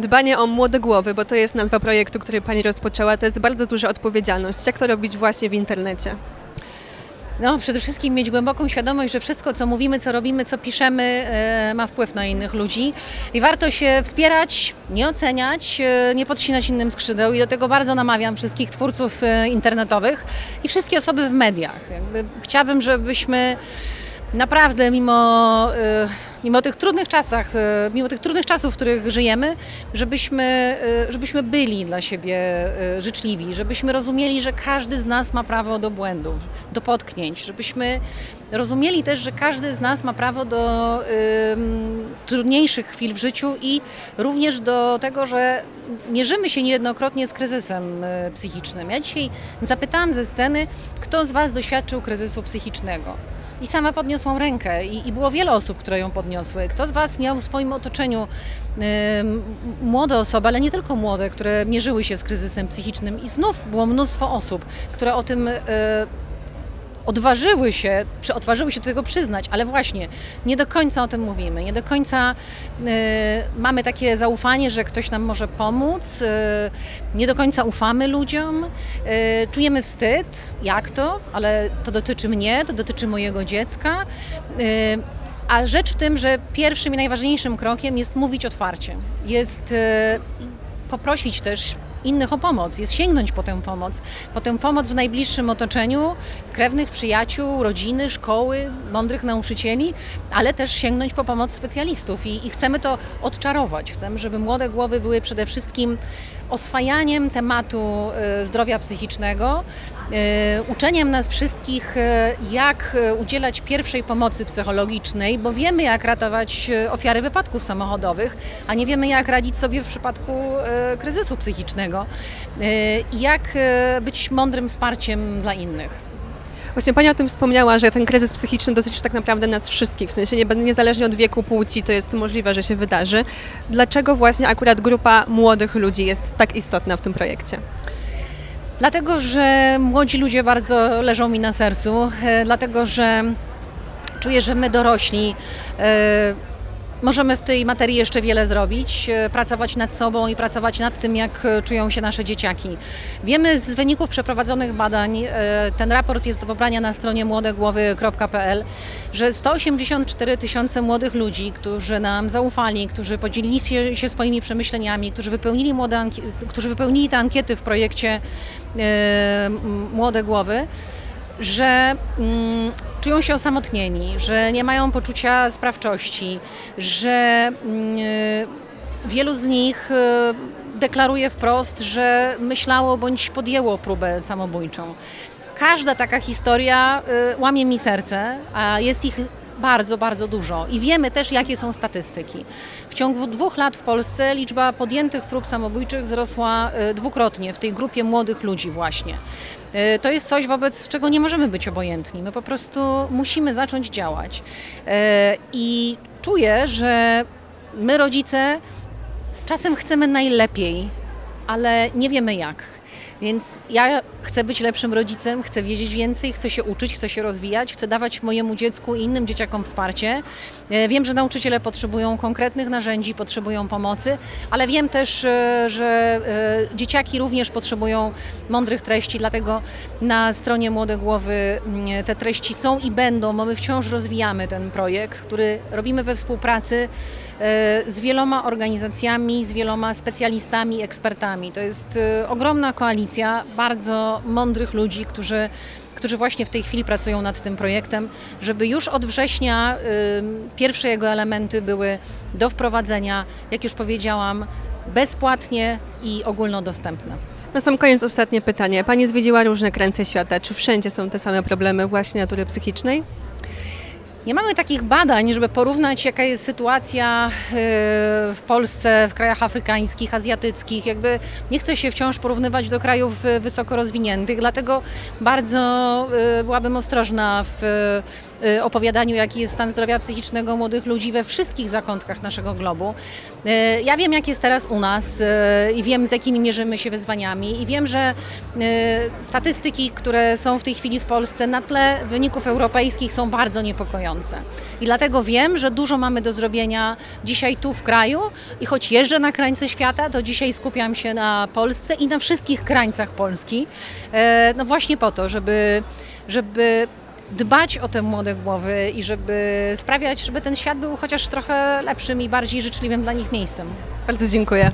Dbanie o młode głowy, bo to jest nazwa projektu, który Pani rozpoczęła, to jest bardzo duża odpowiedzialność. Jak to robić właśnie w internecie? No, przede wszystkim mieć głęboką świadomość, że wszystko, co mówimy, co robimy, co piszemy, e, ma wpływ na innych ludzi i warto się wspierać, nie oceniać, e, nie podcinać innym skrzydeł i do tego bardzo namawiam wszystkich twórców e, internetowych i wszystkie osoby w mediach. Jakby chciałabym, żebyśmy naprawdę mimo, y, mimo tych trudnych czasach, y, mimo tych trudnych czasów, w których żyjemy, żebyśmy, y, żebyśmy byli dla siebie życzliwi, żebyśmy rozumieli, że każdy z nas ma prawo do błędów, do potknięć, żebyśmy rozumieli też, że każdy z nas ma prawo do trudniejszych chwil w życiu i również do tego, że mierzymy się niejednokrotnie z kryzysem psychicznym. Ja dzisiaj zapytałam ze sceny, kto z Was doświadczył kryzysu psychicznego i sama podniosłam rękę I, i, było wiele osób, które ją podniosły. Kto z Was miał w swoim otoczeniu młode osoby, ale nie tylko młode, które mierzyły się z kryzysem psychicznym i znów było mnóstwo osób, które o tym y, odważyły się, odważyły się do tego przyznać, ale właśnie nie do końca o tym mówimy, nie do końca y, mamy takie zaufanie, że ktoś nam może pomóc, y, nie do końca ufamy ludziom, y, czujemy wstyd, jak to, ale to dotyczy mnie, to dotyczy mojego dziecka. Y, a rzecz w tym, że pierwszym i najważniejszym krokiem jest mówić otwarcie, jest y, poprosić też innych o pomoc, jest sięgnąć po tę pomoc, po tę pomoc w najbliższym otoczeniu, krewnych, przyjaciół, rodziny, szkoły, mądrych nauczycieli, ale też sięgnąć po pomoc specjalistów. I, i chcemy to odczarować. Chcemy, żeby młode głowy były przede wszystkim oswajaniem tematu y, zdrowia psychicznego, y, uczeniem nas wszystkich, y, jak udzielać pierwszej pomocy psychologicznej, bo wiemy, jak ratować ofiary wypadków samochodowych, a nie wiemy, jak radzić sobie w przypadku kryzysu psychicznego i jak być mądrym wsparciem dla innych. Właśnie Pani o tym wspomniała, że ten kryzys psychiczny dotyczy tak naprawdę nas wszystkich, w sensie nie, niezależnie od wieku, płci, to jest możliwe, że się wydarzy. Dlaczego właśnie akurat grupa młodych ludzi jest tak istotna w tym projekcie? Dlatego, że młodzi ludzie bardzo leżą mi na sercu, e, dlatego, że czuję, że my dorośli Możemy w tej materii jeszcze wiele zrobić, e, pracować nad sobą i pracować nad tym, jak e, czują się nasze dzieciaki. Wiemy z wyników przeprowadzonych badań, e, ten raport jest do pobrania na stronie młodegłowy.pl, że 184 tysiące młodych ludzi, którzy nam zaufali, którzy podzielili się swoimi przemyśleniami, którzy wypełnili, młode, którzy wypełnili te ankiety w projekcie Młode Głowy, że mm, czują się osamotnieni, że nie mają poczucia sprawczości, że mm, wielu z nich y, deklaruje wprost, że myślało bądź podjęło próbę samobójczą. Każda taka historia y, łamie mi serce, a jest ich bardzo, bardzo dużo. I wiemy też, jakie są statystyki. W ciągu dwóch lat w Polsce liczba podjętych prób samobójczych wzrosła y, dwukrotnie w tej grupie młodych ludzi właśnie. Y, to jest coś, wobec czego nie możemy być obojętni. My po prostu musimy zacząć działać. Y, I czuję, że my, rodzice, czasem chcemy najlepiej, ale nie wiemy jak. Więc ja chcę być lepszym rodzicem, chcę wiedzieć więcej, chcę się uczyć, chcę się rozwijać, chcę dawać mojemu dziecku i innym dzieciakom wsparcie. E, wiem, że nauczyciele potrzebują konkretnych narzędzi, potrzebują pomocy, ale wiem też, e, że e, dzieciaki również potrzebują mądrych treści, dlatego na stronie Młode Głowy mm, te treści są i będą, bo my wciąż rozwijamy ten projekt, który robimy we współpracy z wieloma organizacjami, z wieloma specjalistami, ekspertami. To jest ogromna koalicja bardzo mądrych ludzi, którzy którzy właśnie w tej chwili pracują nad tym projektem, żeby już od września y, pierwsze jego elementy były do wprowadzenia, jak już powiedziałam, bezpłatnie i ogólnodostępne. Na sam koniec ostatnie pytanie. Pani zwiedziła różne krańce świata. Czy wszędzie są te same problemy właśnie natury psychicznej? Nie mamy takich badań, żeby porównać, jaka jest sytuacja y, w Polsce, w krajach afrykańskich, azjatyckich. Jakby nie chcę się wciąż porównywać do krajów y, wysoko rozwiniętych, dlatego bardzo y, byłabym ostrożna w opowiadaniu, jaki jest stan zdrowia psychicznego młodych ludzi we wszystkich zakątkach naszego globu. Ja wiem, jak jest teraz u nas i wiem, z jakimi mierzymy się wyzwaniami i wiem, że statystyki, które są w tej chwili w Polsce na tle wyników europejskich są bardzo niepokojące. I dlatego wiem, że dużo mamy do zrobienia dzisiaj tu w kraju i choć jeżdżę na krańce świata, to dzisiaj skupiam się na Polsce i na wszystkich krańcach Polski. E, No właśnie po to, żeby, żeby dbać o te młode głowy i żeby sprawiać, żeby ten świat był chociaż trochę lepszym i bardziej życzliwym dla nich miejscem. Bardzo dziękuję.